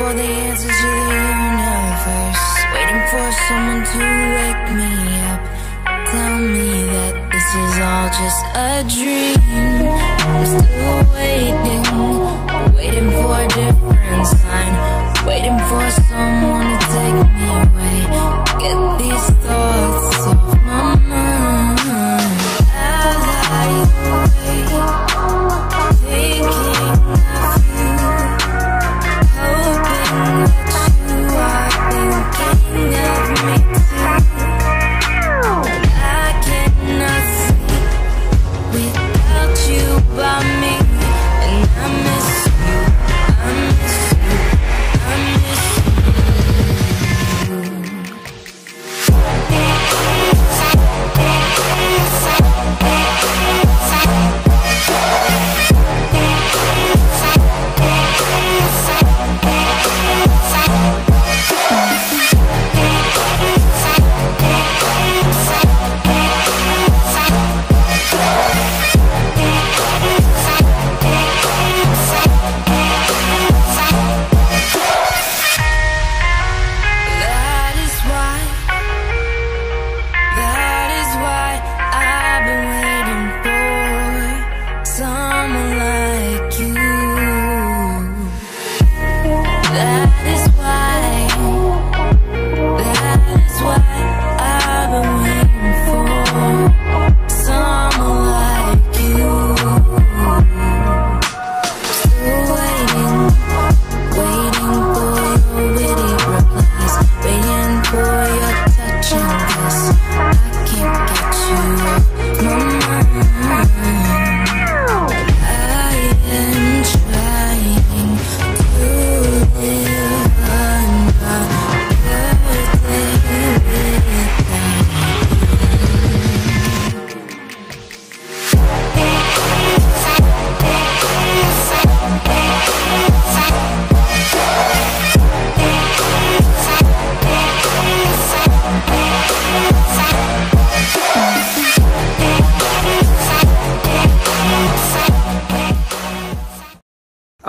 for the answers to the universe. Waiting for someone to wake me up. Tell me that this is all just a dream. I'm still waiting.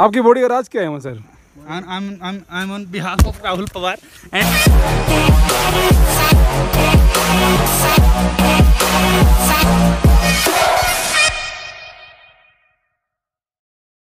आपकी body का राज क्या है sir Rahul Pawar.